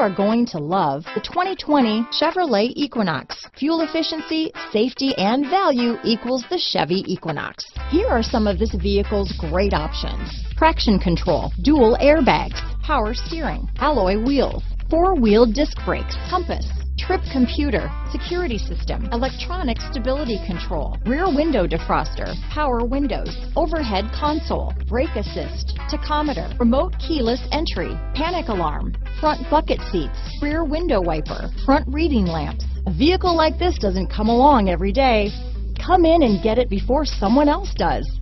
are going to love the 2020 Chevrolet Equinox. Fuel efficiency, safety, and value equals the Chevy Equinox. Here are some of this vehicle's great options. Traction control, dual airbags, power steering, alloy wheels, four-wheel disc brakes, compass, trip computer, security system, electronic stability control, rear window defroster, power windows, overhead console, brake assist, tachometer, remote keyless entry, panic alarm, front bucket seats, rear window wiper, front reading lamps. A vehicle like this doesn't come along every day. Come in and get it before someone else does.